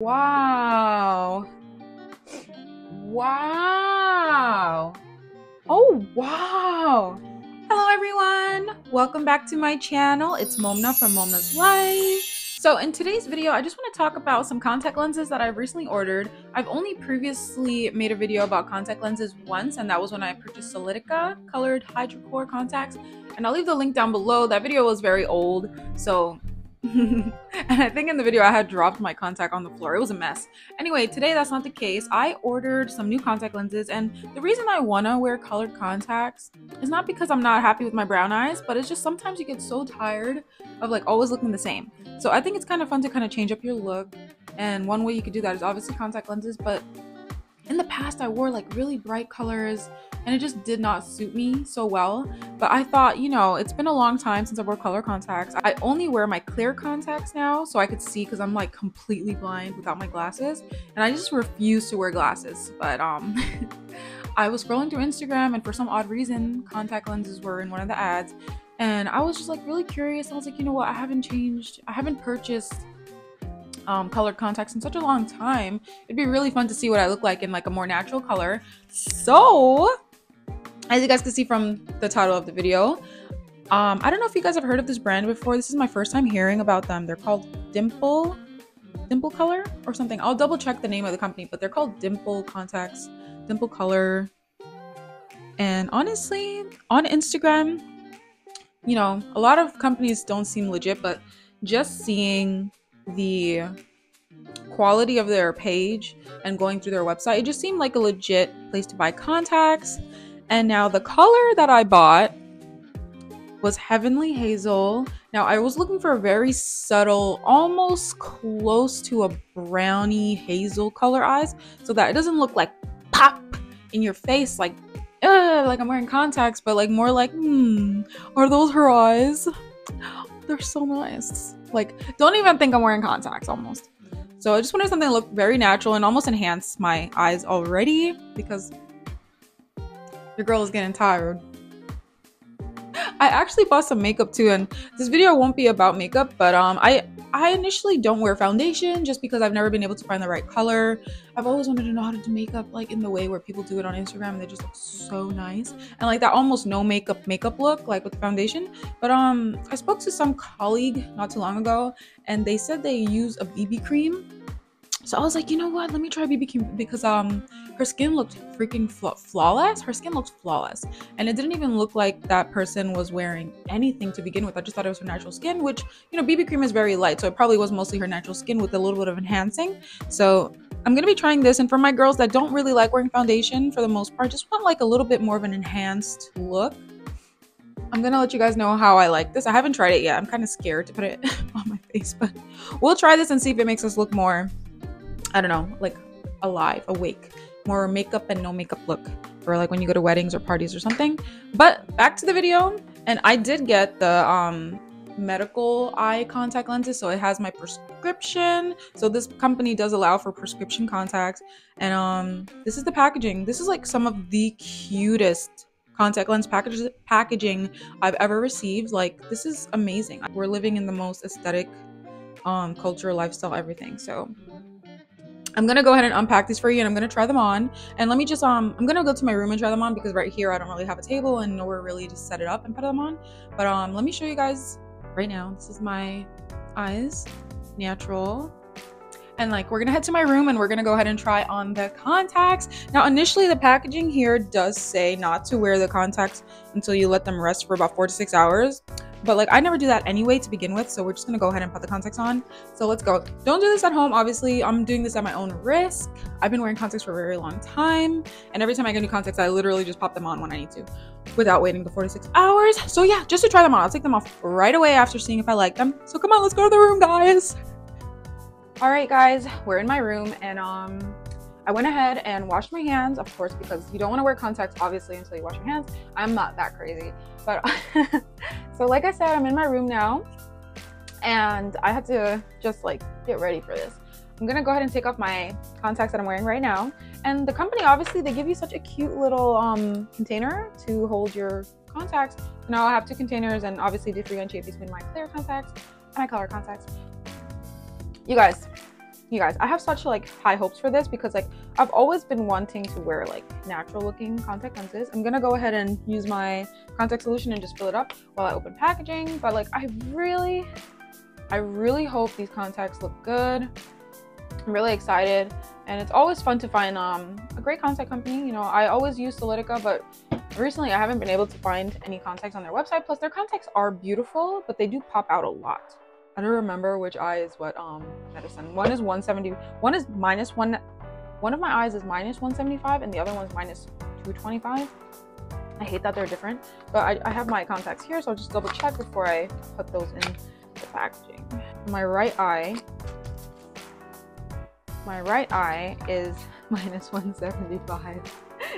Wow. Wow. Oh, wow. Hello, everyone. Welcome back to my channel. It's Mommna from Mommna's Life. So in today's video, I just want to talk about some contact lenses that I've recently ordered. I've only previously made a video about contact lenses once, and that was when I purchased Solotica colored Hydrocor contacts. And I'll leave the link down below. That video was very old, so and I think in the video I had dropped my contact on the floor. It was a mess. Anyway, today that's not the case. I ordered some new contact lenses and the reason I want to wear colored contacts is not because I'm not happy with my brown eyes, but it's just sometimes you get so tired of like always looking the same. So I think it's kind of fun to kind of change up your look. And one way you could do that is obviously contact lenses, but in the past I wore like really bright colors and it just did not suit me so well. But I thought, you know, it's been a long time since I wore color contacts. I only wear my clear contacts now so I could see because I'm like completely blind without my glasses. And I just refuse to wear glasses. But um I was scrolling through Instagram and for some odd reason, contact lenses were in one of the ads. And I was just like really curious. I was like, you know what? I haven't changed. I haven't purchased um, colored contacts in such a long time. It'd be really fun to see what I look like in like a more natural color. So, as you guys can see from the title of the video, um, I don't know if you guys have heard of this brand before. This is my first time hearing about them. They're called Dimple, Dimple Color or something. I'll double check the name of the company, but they're called Dimple Contacts, Dimple Color. And honestly, on Instagram, you know, a lot of companies don't seem legit, but just seeing the quality of their page and going through their website, it just seemed like a legit place to buy contacts. And now the color that I bought was Heavenly Hazel. Now I was looking for a very subtle, almost close to a brownie hazel color eyes so that it doesn't look like pop in your face like like I'm wearing contacts, but like more like, hmm, are those her eyes? They're so nice. Like, don't even think I'm wearing contacts almost. So I just wanted something to look very natural and almost enhance my eyes already because your girl is getting tired. I actually bought some makeup too, and this video won't be about makeup, but um, I I initially don't wear foundation just because I've never been able to find the right color. I've always wanted to know how to do makeup like in the way where people do it on Instagram and they just look so nice. And like that almost no makeup makeup look like with foundation. But um I spoke to some colleague not too long ago and they said they use a BB cream so I was like, you know what? Let me try BB cream because um her skin looked freaking flawless. Her skin looked flawless, and it didn't even look like that person was wearing anything to begin with. I just thought it was her natural skin, which you know BB cream is very light, so it probably was mostly her natural skin with a little bit of enhancing. So I'm gonna be trying this, and for my girls that don't really like wearing foundation for the most part, just want like a little bit more of an enhanced look. I'm gonna let you guys know how I like this. I haven't tried it yet. I'm kind of scared to put it on my face, but we'll try this and see if it makes us look more I don't know, like alive, awake, more makeup and no makeup look for like when you go to weddings or parties or something. But back to the video, and I did get the um medical eye contact lenses so it has my prescription. So this company does allow for prescription contacts and um this is the packaging. This is like some of the cutest contact lens package packaging I've ever received. Like this is amazing. We're living in the most aesthetic um culture lifestyle everything so I'm gonna go ahead and unpack these for you and I'm gonna try them on. And let me just, um, I'm gonna go to my room and try them on because right here I don't really have a table and nowhere really to set it up and put them on. But um, let me show you guys right now. This is my eyes, natural. And like, we're gonna head to my room and we're gonna go ahead and try on the contacts. Now, initially the packaging here does say not to wear the contacts until you let them rest for about four to six hours. But like I never do that anyway to begin with, so we're just gonna go ahead and put the contacts on. So let's go. Don't do this at home, obviously. I'm doing this at my own risk. I've been wearing contacts for a very long time, and every time I get new contacts, I literally just pop them on when I need to without waiting the 46 hours. So yeah, just to try them on. I'll take them off right away after seeing if I like them. So come on, let's go to the room, guys. All right, guys, we're in my room and um I went ahead and washed my hands, of course, because you don't want to wear contacts, obviously, until you wash your hands. I'm not that crazy. But so, like I said, I'm in my room now and I had to just like get ready for this. I'm gonna go ahead and take off my contacts that I'm wearing right now. And the company, obviously, they give you such a cute little um, container to hold your contacts. now I have two containers and obviously differentiate between my clear contacts and my color contacts. You guys, you guys, I have such like high hopes for this because like I've always been wanting to wear like natural looking contact lenses. I'm gonna go ahead and use my contact solution and just fill it up while I open packaging. But like I really, I really hope these contacts look good. I'm really excited and it's always fun to find um, a great contact company. You know, I always use Solotica, but recently I haven't been able to find any contacts on their website. Plus their contacts are beautiful, but they do pop out a lot. I don't remember which eye is what um medicine. One is 170, one is minus one. One of my eyes is minus 175 and the other one's minus 225. I hate that they're different, but I, I have my contacts here, so I'll just double check before I put those in the packaging. My right eye, my right eye is minus 175.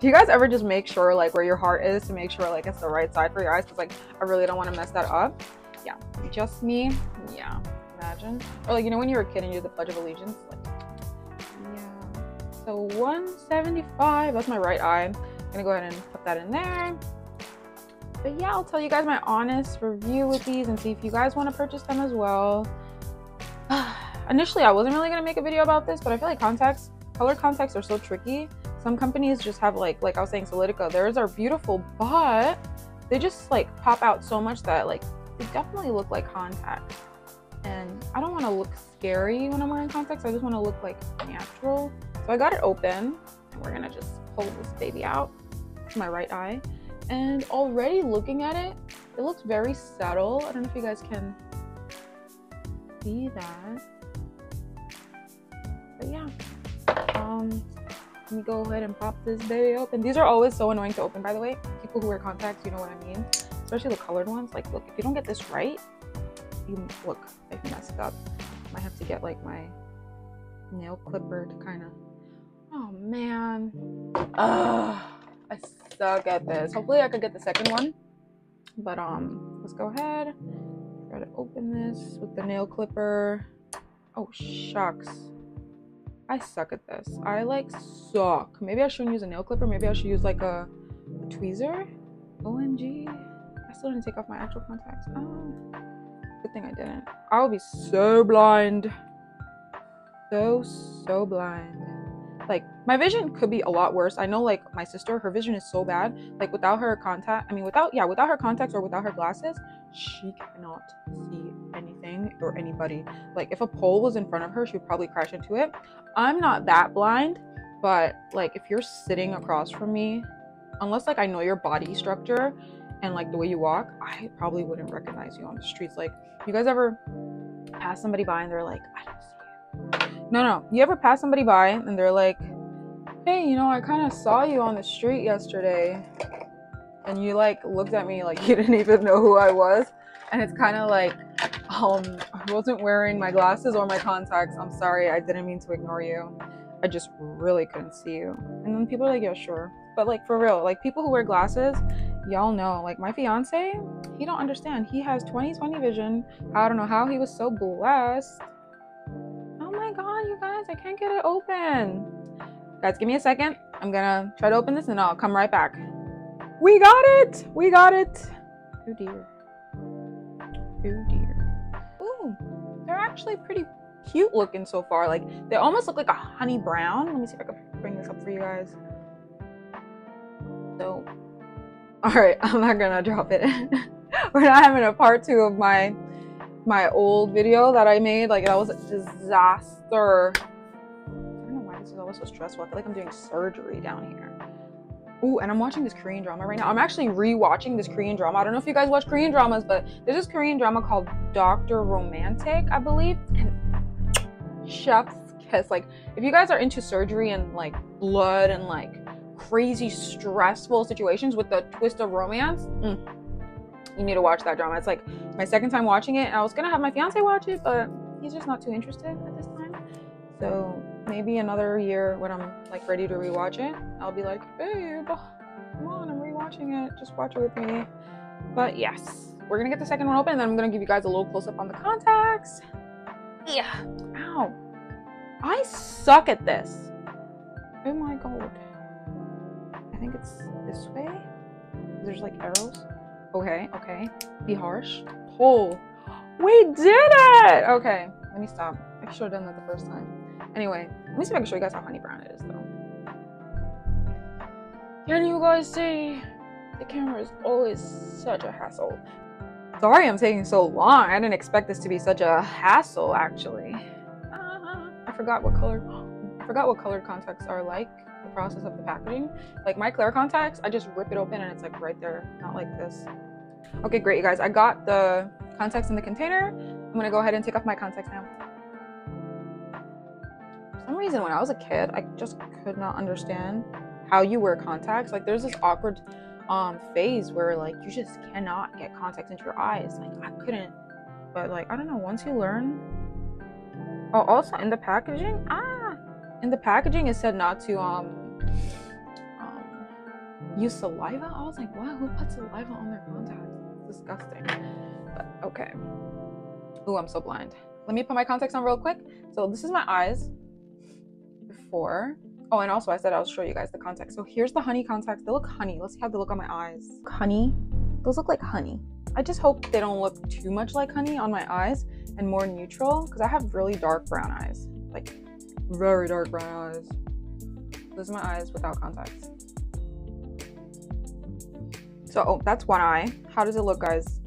Do you guys ever just make sure like where your heart is to make sure like it's the right side for your eyes? Because like I really don't want to mess that up yeah, just me. Yeah, imagine. Or like you know when you were a kid and you did the Pledge of Allegiance, like yeah. So 175. That's my right eye. I'm gonna go ahead and put that in there. But yeah, I'll tell you guys my honest review with these and see if you guys want to purchase them as well. Initially, I wasn't really gonna make a video about this, but I feel like contacts, color contacts are so tricky. Some companies just have like, like I was saying, Solotica. Theirs are beautiful, but they just like pop out so much that like definitely look like contacts. And I don't want to look scary when I'm wearing contacts. I just want to look like natural. So I got it open and we're going to just pull this baby out to my right eye. And already looking at it, it looks very subtle. I don't know if you guys can see that. But yeah. Um, let me go ahead and pop this baby open. These are always so annoying to open, by the way. People who wear contacts, you know what I mean especially the colored ones. Like, look, if you don't get this right, you look, I've messed up. Might have to get like my nail clipper to kind of. Oh man, Ugh, I suck at this. Hopefully, I could get the second one. But um, let's go ahead. Try to open this with the nail clipper. Oh shucks. I suck at this. I like suck. Maybe I shouldn't use a nail clipper. Maybe I should use like a, a tweezer. OMG. I still didn't take off my actual contacts. Oh, good thing I didn't. I will be so blind. So, so blind. Like, my vision could be a lot worse. I know, like, my sister, her vision is so bad. Like, without her contact, I mean, without, yeah, without her contacts or without her glasses, she cannot see anything or anybody. Like, if a pole was in front of her, she would probably crash into it. I'm not that blind, but, like, if you're sitting across from me, unless, like, I know your body structure, and like the way you walk, I probably wouldn't recognize you on the streets. Like, you guys ever pass somebody by and they're like, I don't see you. No, no. You ever pass somebody by and they're like, hey, you know, I kind of saw you on the street yesterday. And you like looked at me like you didn't even know who I was. And it's kind of like, um, I wasn't wearing my glasses or my contacts. I'm sorry. I didn't mean to ignore you. I just really couldn't see you. And then people are like, yeah, sure. But like for real, like people who wear glasses y'all know like my fiance he don't understand. He has 20/20 vision. I don't know how he was so blessed. Oh my god you guys i can't get it open. Guys give me a second. I'm gonna try to open this and i'll come right back. We got it! We got it! Oh dear. Oh dear. Ooh, they're actually pretty cute looking so far. Like they almost look like a honey brown. Let me see if i can bring this up for you guys all right i'm not gonna drop it we're not having a part two of my my old video that i made like that was a disaster i don't know why this is always so stressful i feel like i'm doing surgery down here Ooh, and I'm watching this Korean drama right now. I'm actually re-watching this Korean drama. I don't know if you guys watch Korean dramas, but there's this Korean drama called Doctor Romantic, I believe. And chef's kiss. Like, if you guys are into surgery and like blood and like crazy stressful situations with the twist of romance, mm, you need to watch that drama. It's like my second time watching it, I was gonna have my fiance watch it, but he's just not too interested at this time. So maybe another year when I'm like ready to rewatch it, I'll be like, babe, come on, I'm rewatching it. Just watch it with me. But yes, we're gonna get the second one open, and then I'm gonna give you guys a little close up on the contacts. Yeah. Ow. I suck at this. Oh my god think it's this way. There's like arrows. Okay, okay. Be harsh. Pull. We did it! Okay, let me stop. I should have done that the first time. Anyway, let me see if I can show you guys how honey brown it is though. Can you guys see? The camera is always such a hassle. Sorry I'm taking so long. I didn't expect this to be such a hassle actually. Uh, I forgot what color I forgot what colored contacts are like the process of the packaging. Like my clear contacts, I just rip it open and it's like right there, not like this. Okay, great, you guys. I got the contacts in the container. I'm gonna go ahead and take off my contacts now. For some reason, when I was a kid, I just could not understand how you wear contacts. Like, there's this awkward um phase where like you just cannot get contacts into your eyes. Like, I couldn't. But like, I don't know. Once you learn. Oh, also in the packaging, ah, in the packaging it said not to um um use saliva. I was like, wow, who puts saliva on their contacts? disgusting. But okay. Ooh, I'm so blind. Let me put my contacts on real quick. So this is my eyes before. Oh, and also I said I'll show you guys the contacts. So here's the honey contacts. They look honey. Let's see how they look on my eyes. Honey. Those look like honey. I just hope they don't look too much like honey on my eyes and more neutral because I have really dark brown eyes. Like very dark brown eyes. Those are my eyes without contacts. So, oh, that's one eye. How does it look, guys?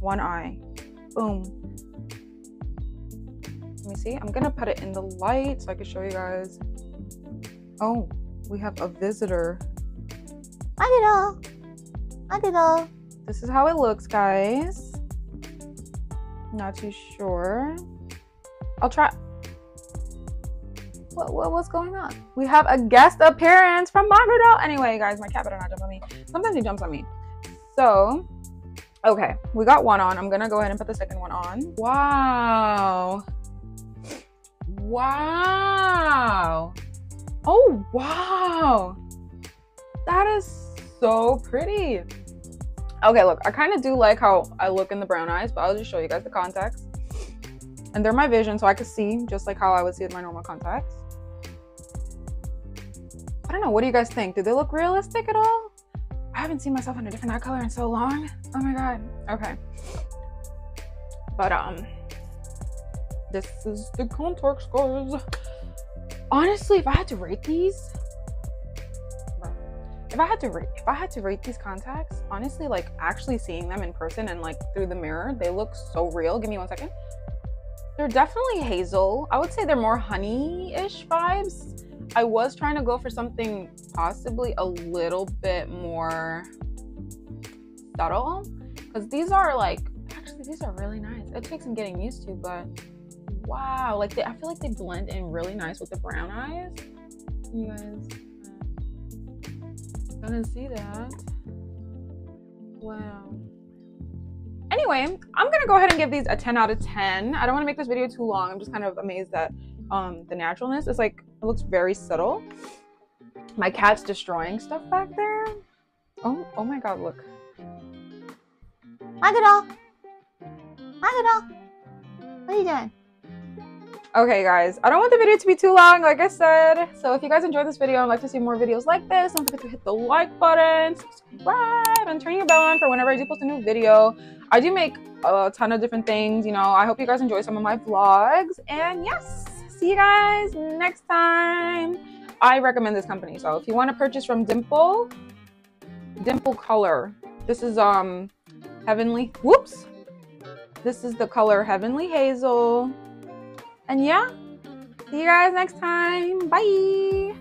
One eye. Boom. Let me see. I'm gonna put it in the light so I can show you guys. Oh, we have a visitor. I did all. I did all. This is how it looks, guys. Not too sure. I'll try. What, what, what's going on? We have a guest appearance from Margaret. Anyway, guys, my cat better not jump on me. Sometimes he jumps on me. So, okay, we got one on. I'm gonna go ahead and put the second one on. Wow. Wow. Oh, wow. That is so pretty. Okay, look, I kind of do like how I look in the brown eyes, but I'll just show you guys the contacts. And they're my vision, so I can see just like how I would see with my normal contacts. I don't know. What do you guys think? Do they look realistic at all? I haven't seen myself in a different eye color in so long. Oh my god. Okay. But um, this is the contact scores. Honestly, if I had to rate these, if I had to rate, if I had to rate these contacts, honestly, like actually seeing them in person and like through the mirror, they look so real. Give me one second. They're definitely hazel. I would say they're more honey-ish vibes I was trying to go for something possibly a little bit more subtle because these are like actually these are really nice. It takes some getting used to, but wow, like they, I feel like they blend in really nice with the brown eyes. You guys uh, gonna see that? Wow. Anyway, I'm gonna go ahead and give these a 10 out of 10. I don't want to make this video too long. I'm just kind of amazed that um the naturalness is like it looks very subtle my cat's destroying stuff back there oh oh my god look Hi, Doll. Hi, Doll. What are you doing? Okay, guys, I don't want the video to be too long, like I said. So if you guys enjoyed this video and like to see more videos like this, don't forget to hit the like button, subscribe, and turn your bell on for whenever I do post a new video. I do make a ton of different things, you know. I hope you guys enjoy some of my vlogs. And yes, see you guys next time. I recommend this company. So if you want to purchase from Dimple, Dimple Color. This is um Heavenly. Whoops. This is the color Heavenly Hazel. And yeah, see you guys next time. Bye.